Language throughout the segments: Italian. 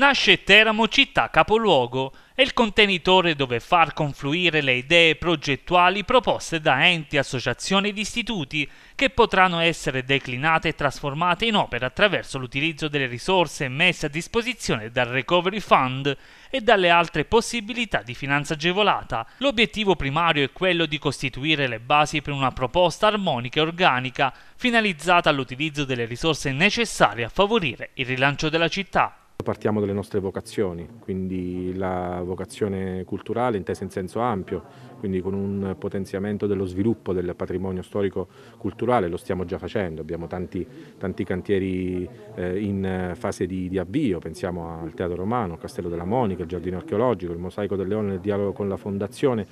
nasce Teramo città capoluogo, è il contenitore dove far confluire le idee progettuali proposte da enti, associazioni ed istituti che potranno essere declinate e trasformate in opere attraverso l'utilizzo delle risorse messe a disposizione dal Recovery Fund e dalle altre possibilità di finanza agevolata. L'obiettivo primario è quello di costituire le basi per una proposta armonica e organica finalizzata all'utilizzo delle risorse necessarie a favorire il rilancio della città. Partiamo dalle nostre vocazioni, quindi la vocazione culturale intesa in senso ampio, quindi con un potenziamento dello sviluppo del patrimonio storico-culturale, lo stiamo già facendo, abbiamo tanti, tanti cantieri eh, in fase di, di, avvio, pensiamo al Teatro Romano, al Castello della Monica, il Giardino Archeologico, il Mosaico del Leone nel dialogo con la Fondazione,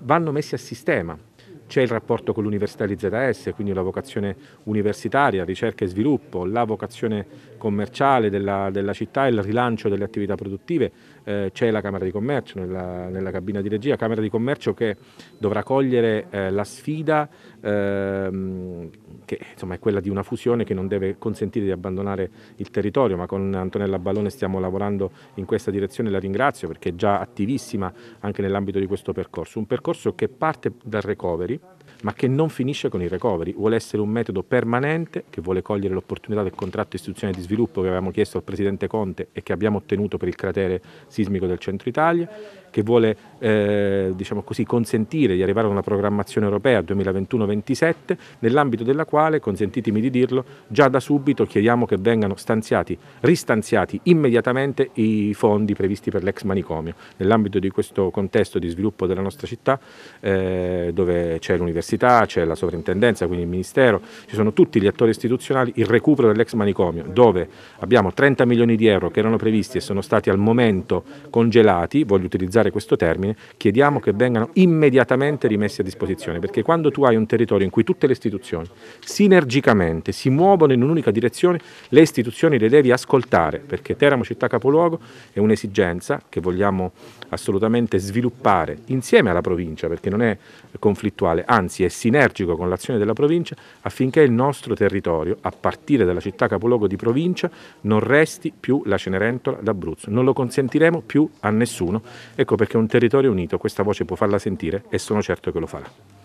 vanno messi a sistema c'è il rapporto con l'Università di ZS, quindi la vocazione universitaria, ricerca e sviluppo, la vocazione commerciale della, della città e il rilancio delle attività produttive, eh, c'è la Camera di Commercio nella, nella, cabina di regia, Camera di Commercio che dovrà cogliere eh, la sfida ehm, che insomma, è quella di una fusione che non deve consentire di abbandonare il territorio, ma con Antonella Ballone stiamo lavorando in questa direzione, la ringrazio perché è già attivissima anche nell'ambito di questo percorso, un percorso che parte dal recovery, ma che non finisce con il recovery, vuole essere un metodo permanente che vuole cogliere l'opportunità del contratto istituzionale di sviluppo che avevamo chiesto al Presidente Conte e che abbiamo ottenuto per il cratere sismico del centro Italia, che vuole eh, diciamo così, consentire di arrivare a una programmazione europea 2021-27, nell'ambito della quale, consentitemi di dirlo, già da subito chiediamo che vengano stanziati, ristanziati immediatamente i fondi previsti per l'ex manicomio. Nell'ambito di questo contesto di sviluppo della nostra città, eh, dove c'è l'università, c'è la sovrintendenza, quindi il Ministero, ci sono tutti gli attori istituzionali, il recupero dell'ex manicomio, dove abbiamo 30 milioni di euro che erano previsti e sono stati al momento congelati, voglio utilizzare questo termine, chiediamo che vengano immediatamente rimessi a disposizione, perché quando tu hai un territorio in cui tutte le istituzioni sinergicamente si muovono in un'unica direzione, le istituzioni le devi ascoltare, perché Teramo città capoluogo è un'esigenza che vogliamo assolutamente sviluppare insieme alla provincia, perché non è conflittuale, anzi è sinergico con l'azione della provincia, affinché il nostro territorio, a partire dalla città capoluogo di provincia, non resti più la Cenerentola d'Abruzzo. Non lo consentiremo più a nessuno. Ecco perché un territorio unito questa voce può farla sentire e sono certo che lo farà.